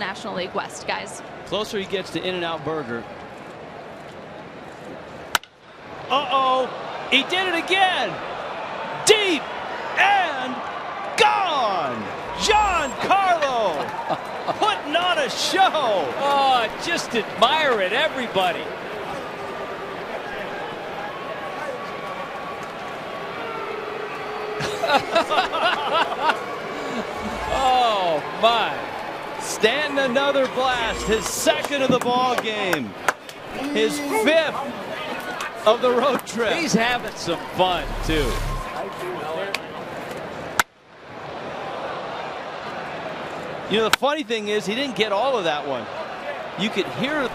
National League West, guys. Closer he gets to In-N-Out Burger. Uh-oh. He did it again. Deep and gone. Giancarlo putting on a show. Oh, just admire it, everybody. oh, my. Stanton another blast, his second of the ball game, his fifth of the road trip. He's having some fun, too. You know, the funny thing is he didn't get all of that one. You could hear